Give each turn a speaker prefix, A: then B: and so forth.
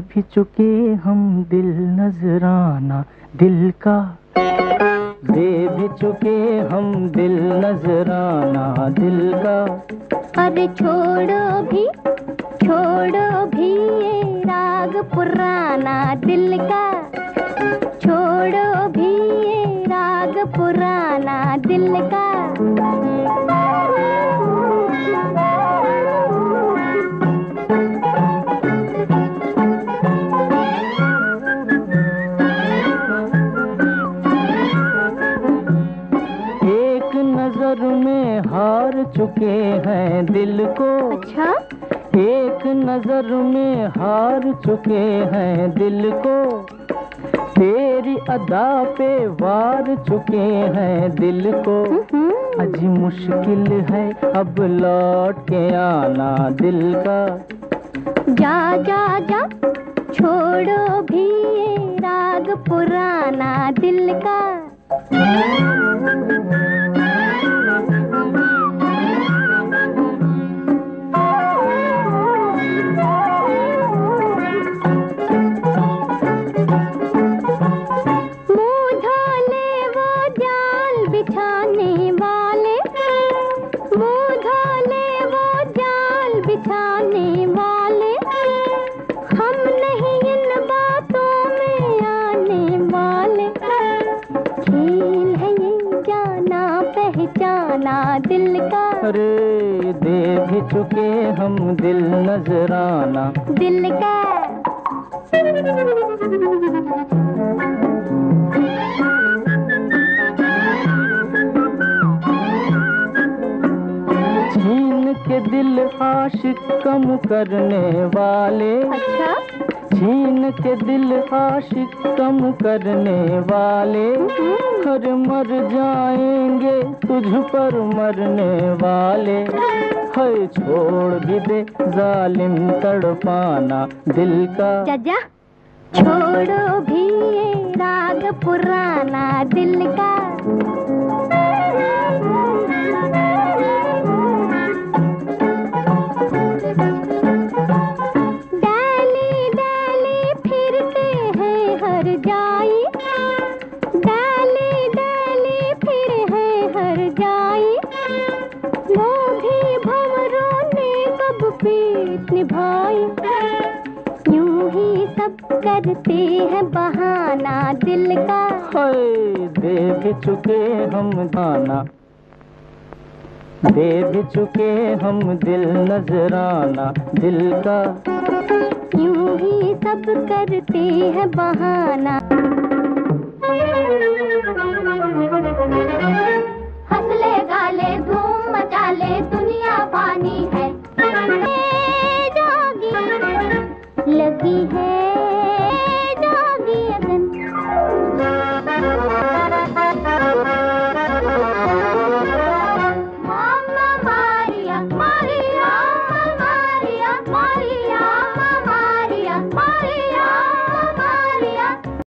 A: भी चुके हम दिल नजराना, दिल का। दे भी चुके हम दिल नजराना, दिल का।
B: अरे छोड़ो भी छोड़ो भी ये राग पुराना, दिल का।
A: नज़र में हार चुके हैं दिल को।
B: अच्छा।
A: एक नज़र में हार चुके हैं दिल को। तेरी अदा पे वार चुके हैं दिल को।
B: हम्म,
A: अज मुश्किल है अब लौट के आना दिल का।
B: जा जा जा छोड़ो भी ये राग पुराना दिल का। पहचाना दिल का।
A: अरे दे भी चुके हम दिल नजराना।
B: दिल का।
A: दिल आशिक कम करने वाले।
B: अच्छा।
A: छीन के दिल आशिक कम करने वाले। हर मर जाएँगे तुझ पर मरने वाले। है छोड़ भी दे जालिम तड़पाना दिल का।
B: जजा छोड़ो भी ये राग पुराना दिल का। हर जाई। डाली डाली फिर है हर जाई। भी भंवरों ने कब पीत निभाई। यूँ ही सब करते हैं बहाना दिल का।
A: दे भी चुके हम दाना। दे भी चुके हम दिल नजराना दिल का।
B: सब करते हैं बहाना। हंसले गाले, धूम मचा ले दुनिया पानी है। जोगी, लगी है